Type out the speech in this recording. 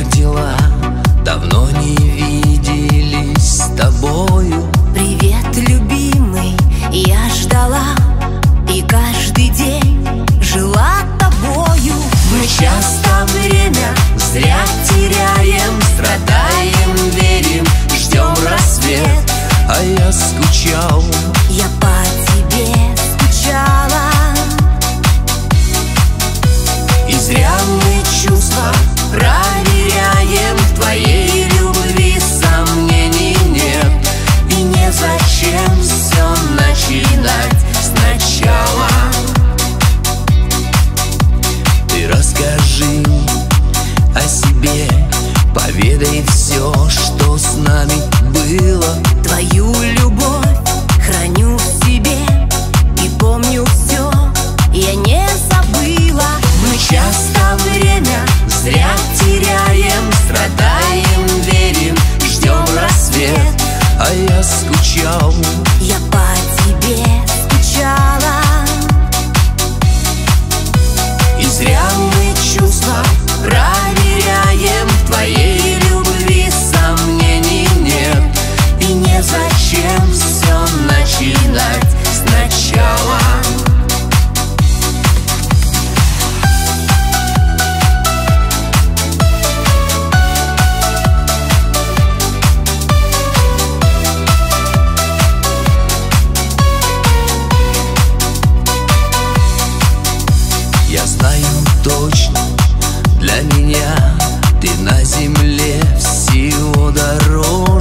как дела? Давно не виделись с тобою. Привет, любимый, я ждала И каждый день жила тобою. Мы часто время зря теряем Страдаем, верим, ждем рассвет. А я скучал. Я парень тебе Поведай все, что с нами было. Твою любовь храню в себе И помню все, я не забыла. Мы часто время зря теряем Страдаем, верим, ждем рассвет. А я скучал знаю точно. Для меня ты на земле всего дороже.